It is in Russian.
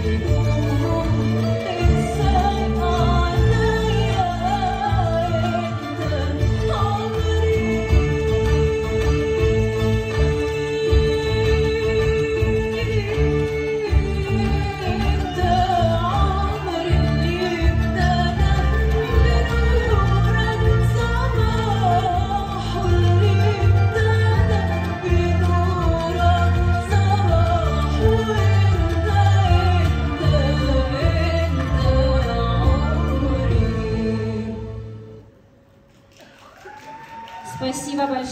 Thank you. Спасибо большое.